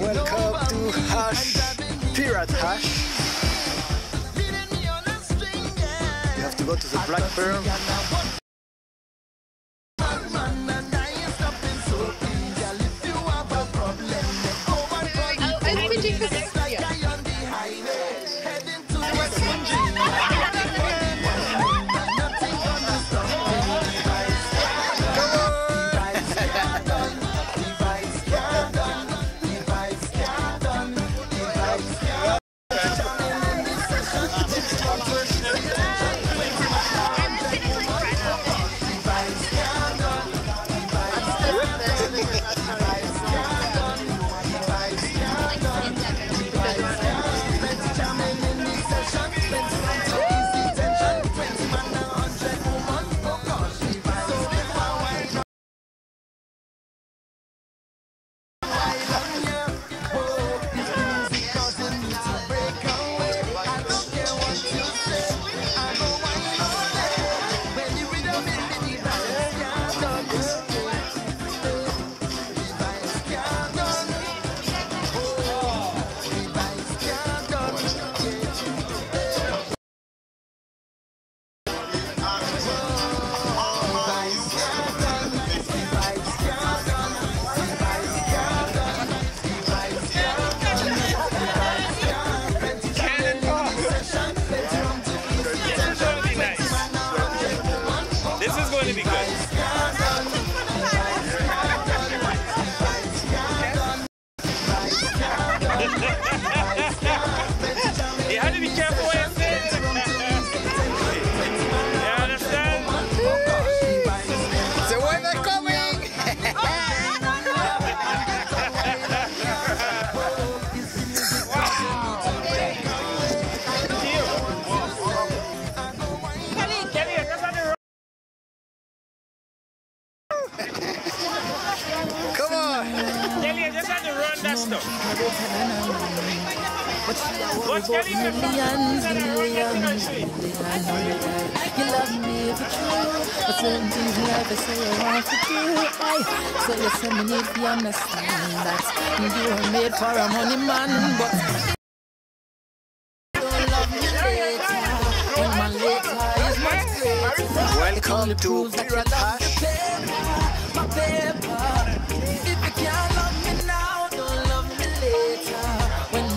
Welcome to Hash, Pirate Hash. You have to go to the Black Pearl.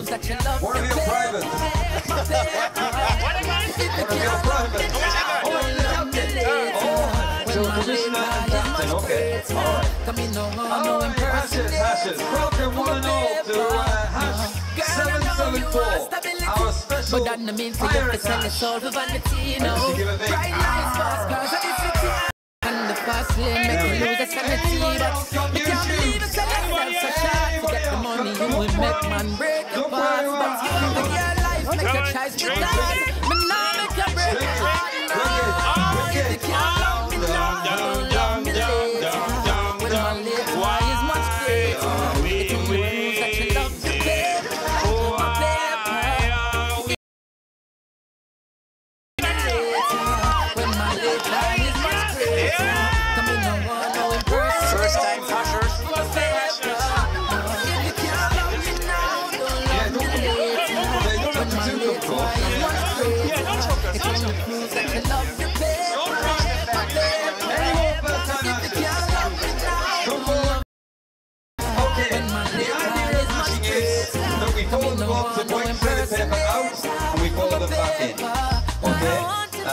rules that you love. Wanna be a private? Wanna be private? Come in, no one, no one person. Hashes, hashes. Broken one all to hash. Seven, seven, four. Our special. But that you know. Bright lights, and the And the you lose a sanity, but we can't believe it's so short. To get the money, you make man break. Gracias.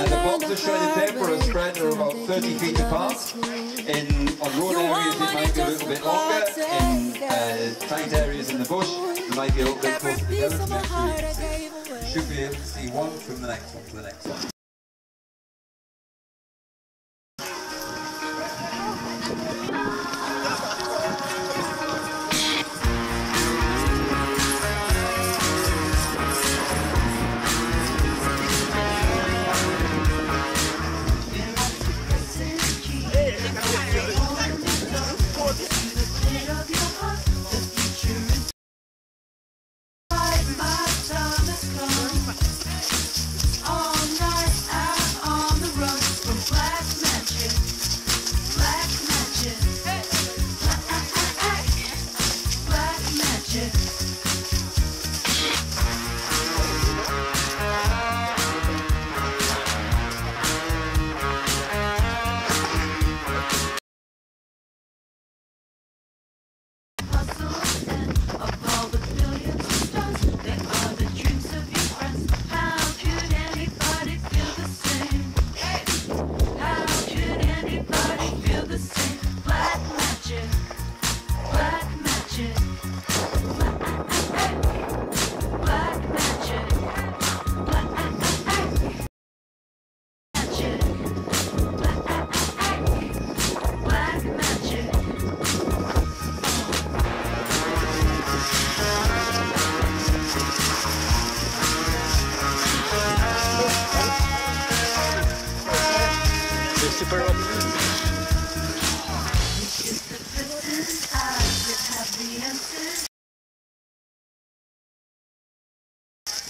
Uh, the box of shredded paper is spread are about 30 feet apart. In on road areas it might be a little bit longer, in uh, tight areas in the bush it might be a little bit closer together. You should be able to see one from the next one to the next one.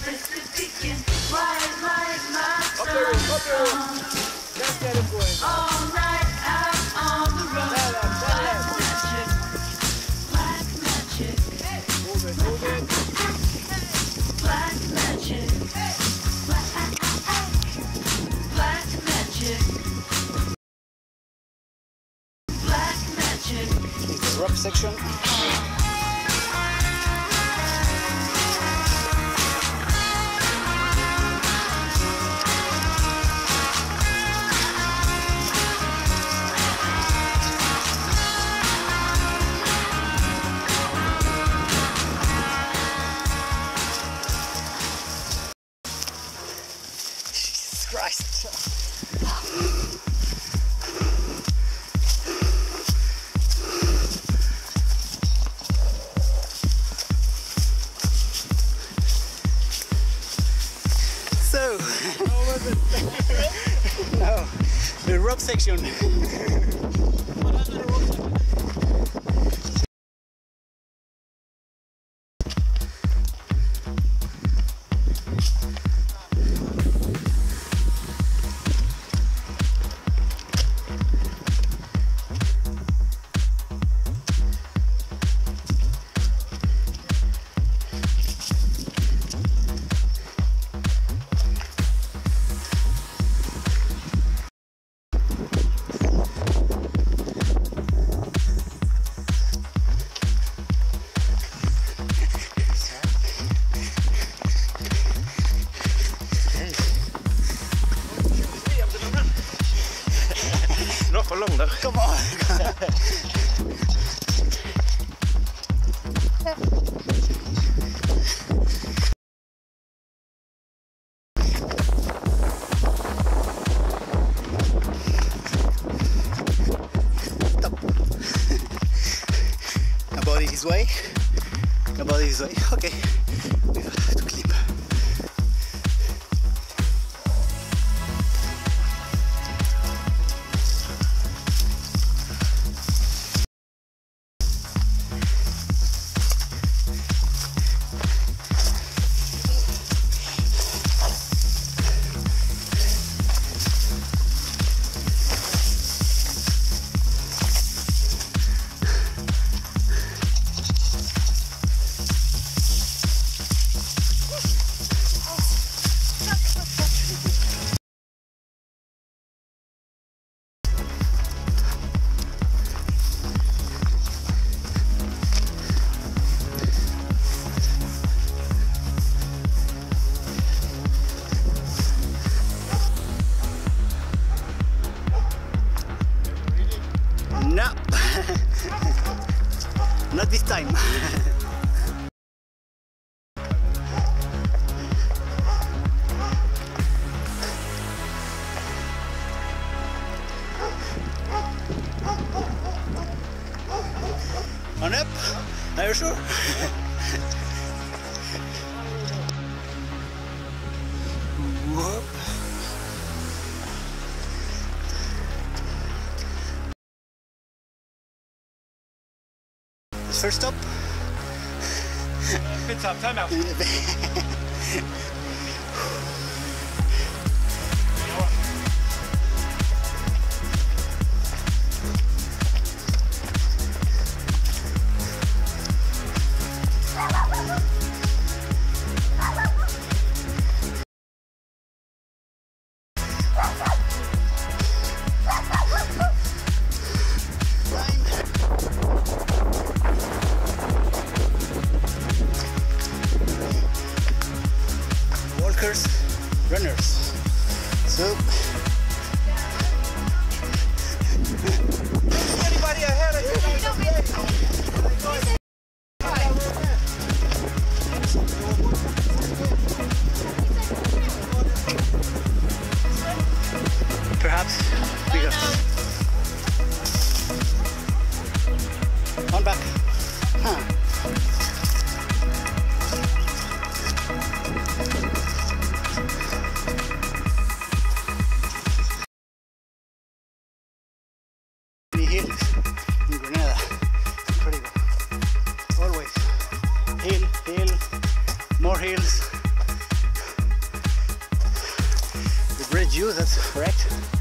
Mr. Deacon, why is the road. Black magic, black magic. Black magic. Black magic. Black magic. Section. No, the rock section. First stop. Good time, time Juice, that's correct.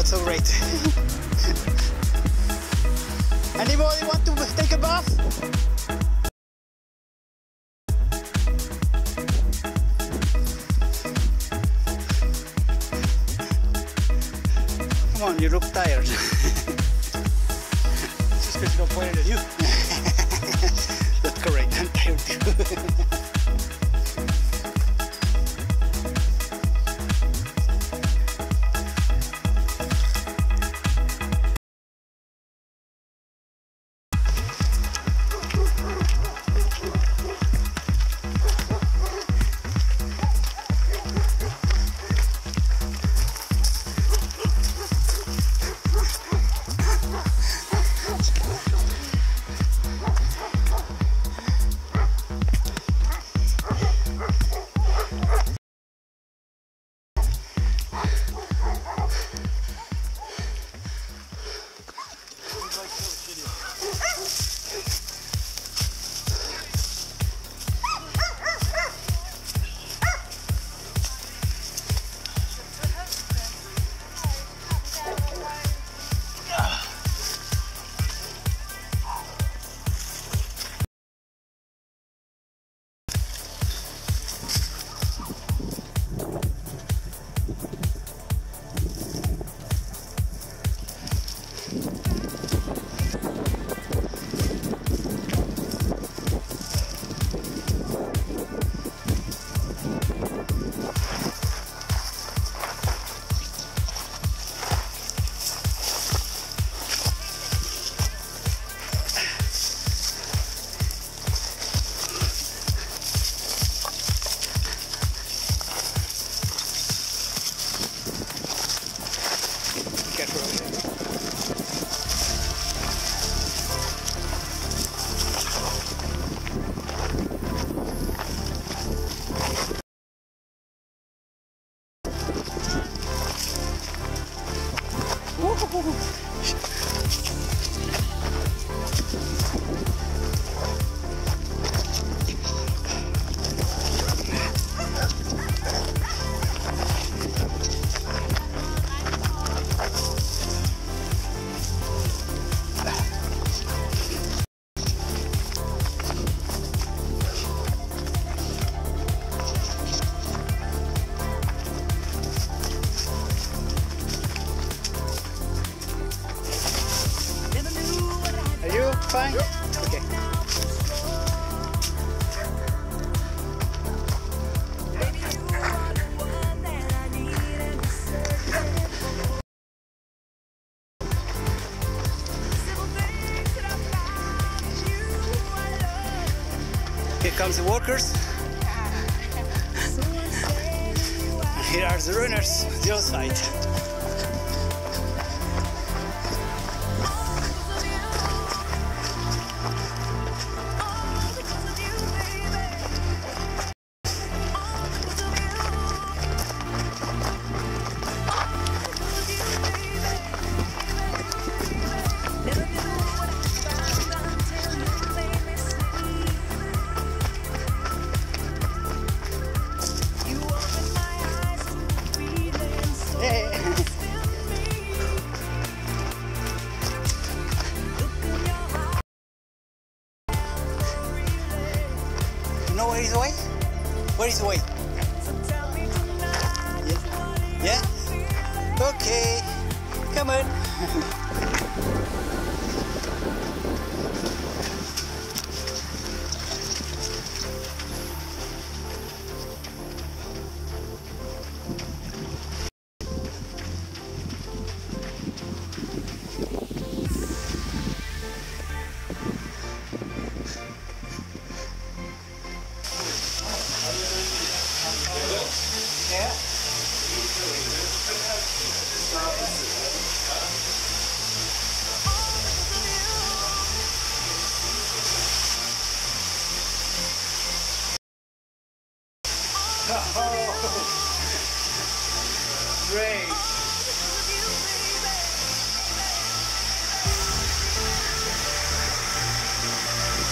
Not so great. Anybody want to take a bath? Come on, you look tired. Just because don't point at you. That's correct, I'm tired too. Comes the walkers. Here are the runners, the other side. Where is the way? Where is the way? Yeah? Yeah? Okay. Come on.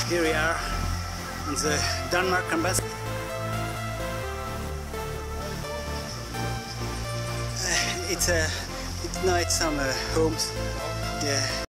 Here we are in the Denmark embassy. Uh, It's a, it, no, it's some uh, homes. Yeah.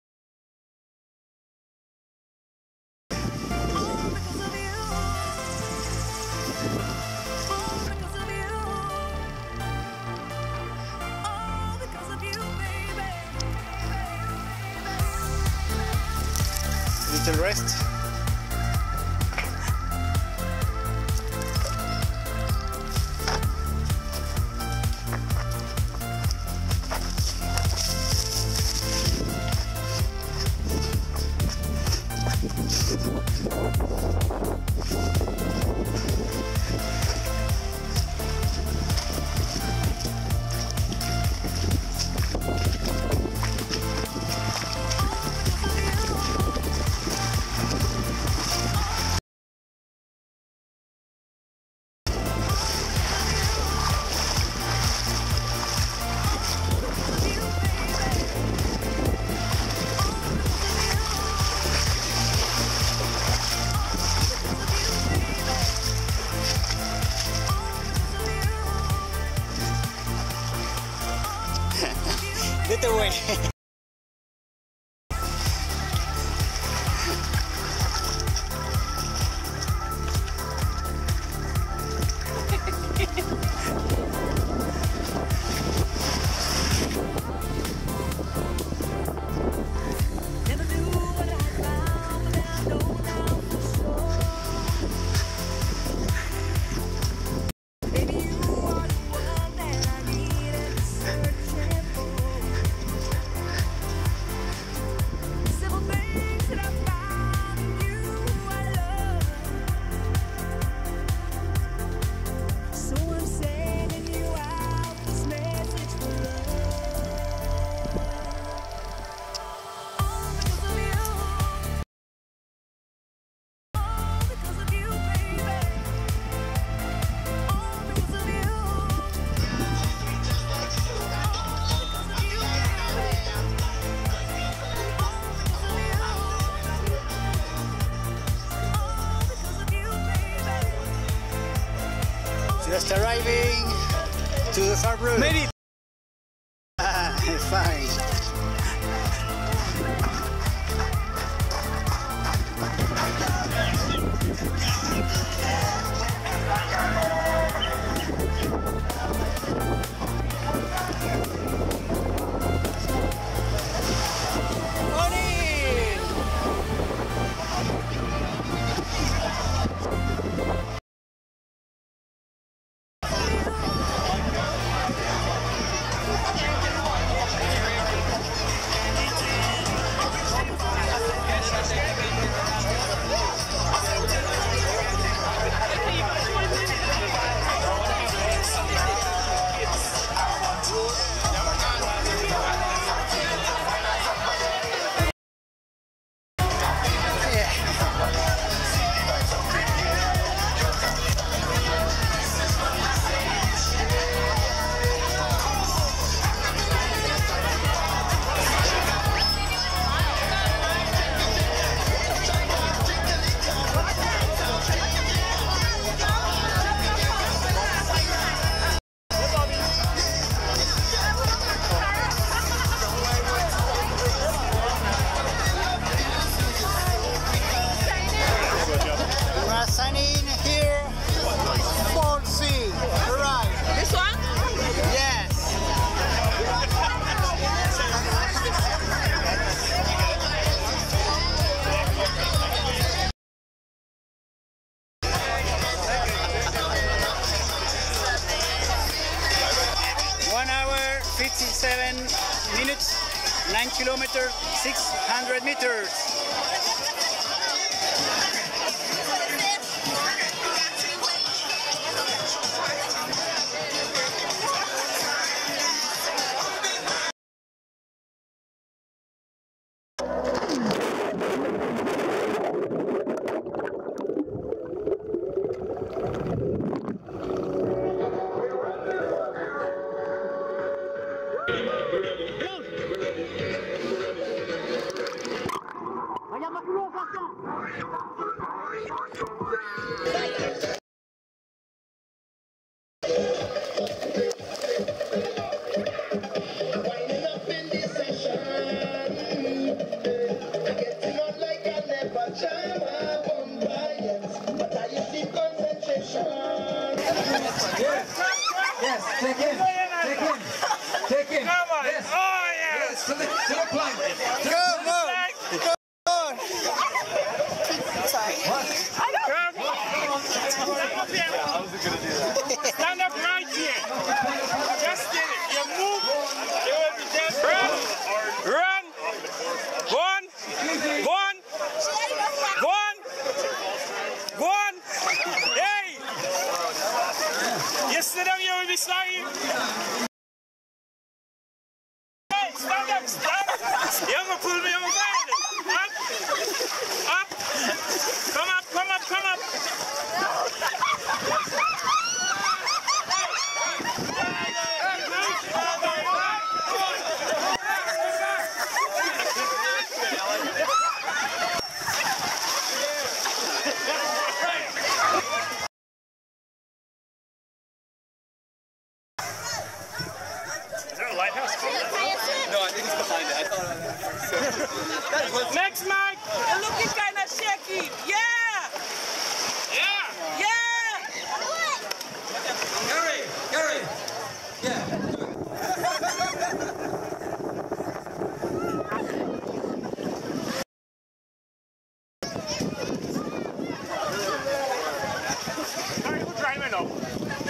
The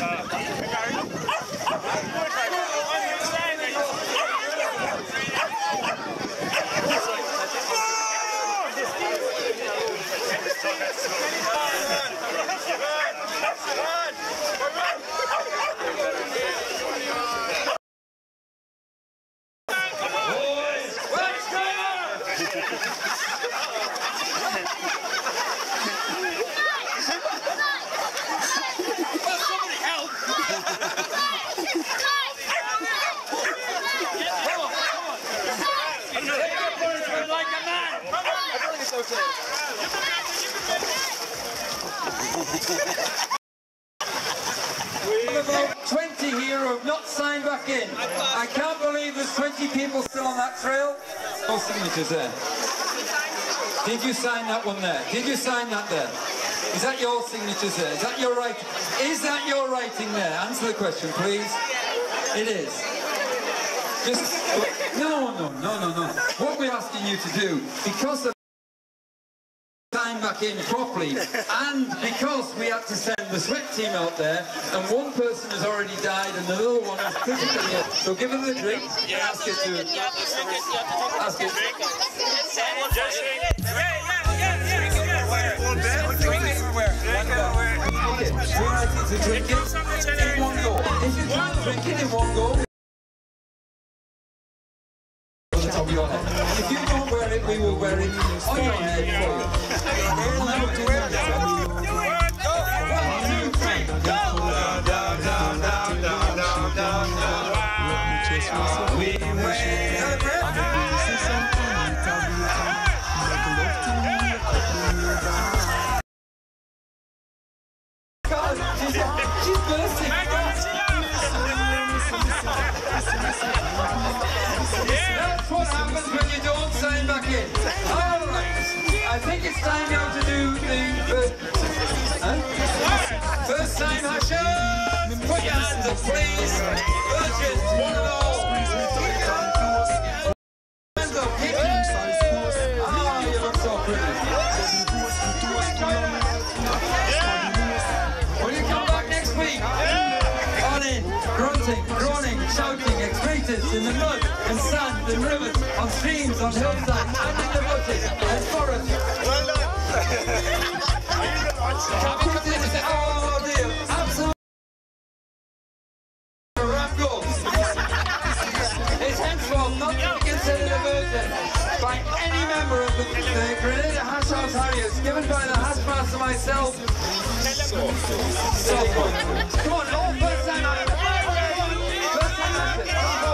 Yeah. About 20 here who have not signed back in. I can't believe there's 20 people still on that trail. No signatures there. Did you sign that one there? Did you sign that there? Is that your signatures there? Is that your writing? Is that your writing there? Answer the question, please. It is. Just no, no, no, no, no. What we're asking you to do, because of back in properly. And because we had to send the sweat team out there and one person has already died and another one is critically ill. So give her the drink. And ask her to ask her Just shake it. Yeah, yeah, yeah, yeah, yeah. okay, we ask you to drink it in one go. if you can't drink it in one go on the top of your head if you don't wear it we will wear it on your head for you on hillsides, and in the and. Well done. Is oh henceforth not to be considered a virgin by any member of the, the Grenada Hash House Harriers, given by the Hash Master myself. So. Come on, actors.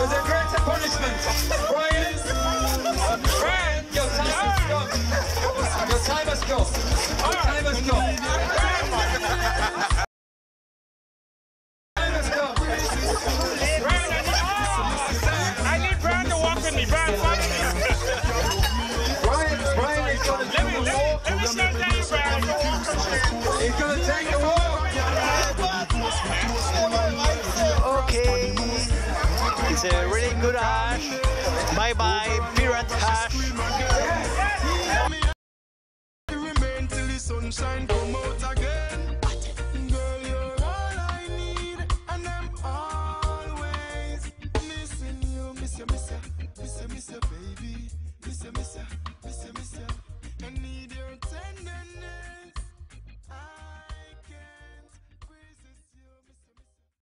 with a greater punishment. Brian, Brian, your time has come. Your time has come. Your time has come. Bye bye, pirate hash.